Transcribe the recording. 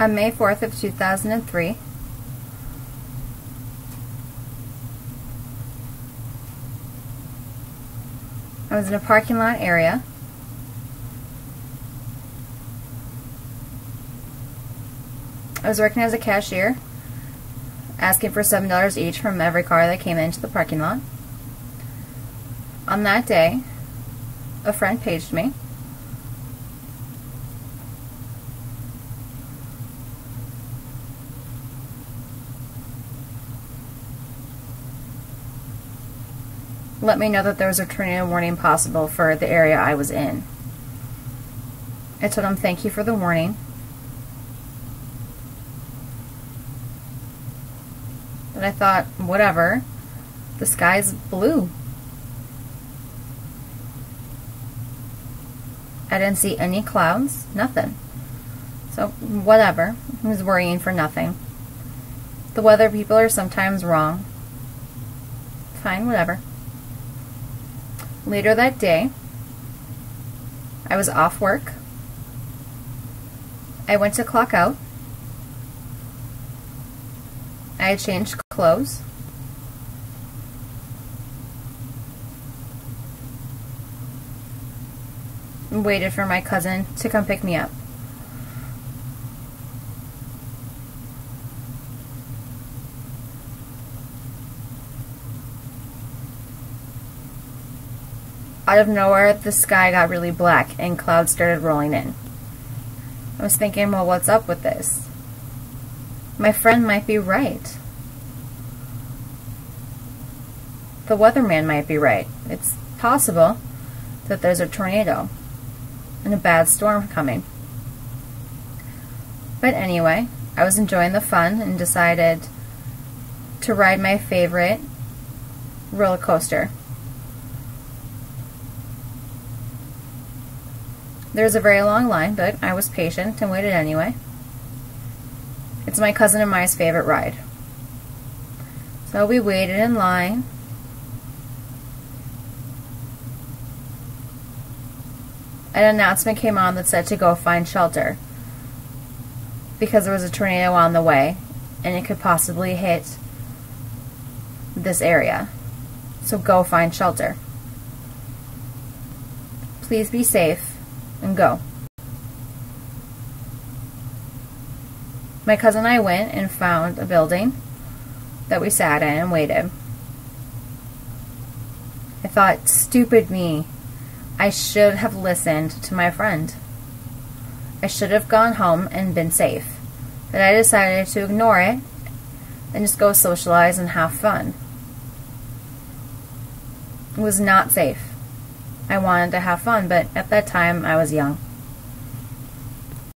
On May 4th of 2003, I was in a parking lot area. I was working as a cashier, asking for $7 each from every car that came into the parking lot. On that day, a friend paged me. Let me know that there was a tornado warning possible for the area I was in. I told him thank you for the warning. But I thought, whatever. The sky's blue. I didn't see any clouds, nothing. So, whatever. I was worrying for nothing. The weather people are sometimes wrong. Fine, whatever. Later that day, I was off work. I went to clock out. I changed clothes. waited for my cousin to come pick me up. Out of nowhere, the sky got really black and clouds started rolling in. I was thinking, well, what's up with this? My friend might be right. The weatherman might be right. It's possible that there's a tornado and a bad storm coming. But anyway, I was enjoying the fun and decided to ride my favorite roller coaster. There was a very long line, but I was patient and waited anyway. It's my cousin and Maya's favorite ride. So we waited in line. An announcement came on that said to go find shelter because there was a tornado on the way and it could possibly hit this area. So go find shelter. Please be safe and go. My cousin and I went and found a building that we sat in and waited. I thought, stupid me. I should have listened to my friend. I should have gone home and been safe. But I decided to ignore it and just go socialize and have fun. It was not safe. I wanted to have fun, but at that time I was young.